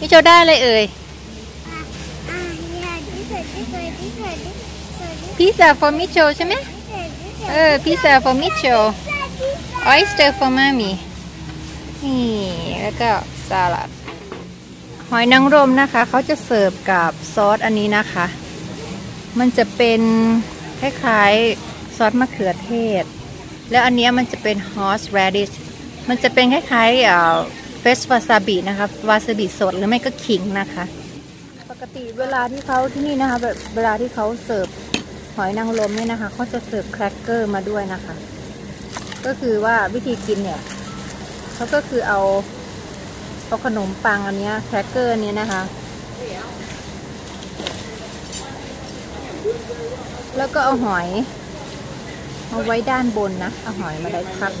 มิโชได้อะไรเอ่ยเอ่ยพิซซ่า for มิโชใช่ไหมเออพิซซ่า for มิโช oyster for มามีนี่ แล้วก็สลัดหอยนางรมนะคะเขาจะเสิร์ฟกับซอสอันนี้นะคะ มันจะเป็นคล้ายๆซอสมะเขือเทศ แล้วอันนี้มันจะเป็น horse radish มันจะเป็นคล้ายๆ เอ่อ fresh วาซาบินะคะวาซาบิสดหรือไม่ก็ขิงนะคะ ปกติเวลาที่เขาที่นี่นะคะแบบเวลาที่เขาเสิร์ฟหอยนางรมเนี่ยนะคะเขาจะเสิร์ฟแครกเกอร์มาด้วยนะคะ ก็คือว่าวิธีกินเนี่ยเขาก็คือเอาเอาขนมปังอันนี้แครกเกอร์เนี้ยนะคะ แล้วก็เอาหอยเอาไว้ด้านบนนะ เอาหอยมาได้พัก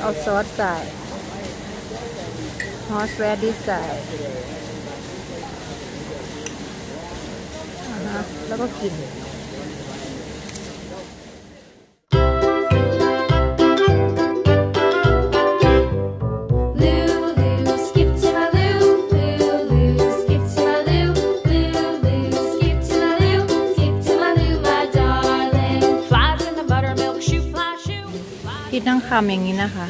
เอาซอสใส่ ฮอสแรดดี้ใส่อ่าฮะแล้วก็กิน Lulu, skip to my loo, Lulu, skip to my loo, Lulu, skip to my loo, skip to my loo, my darling. Flies in the buttermilk shoe, fly shoe, fly กินทั้งคำอย่างนี้นะคะ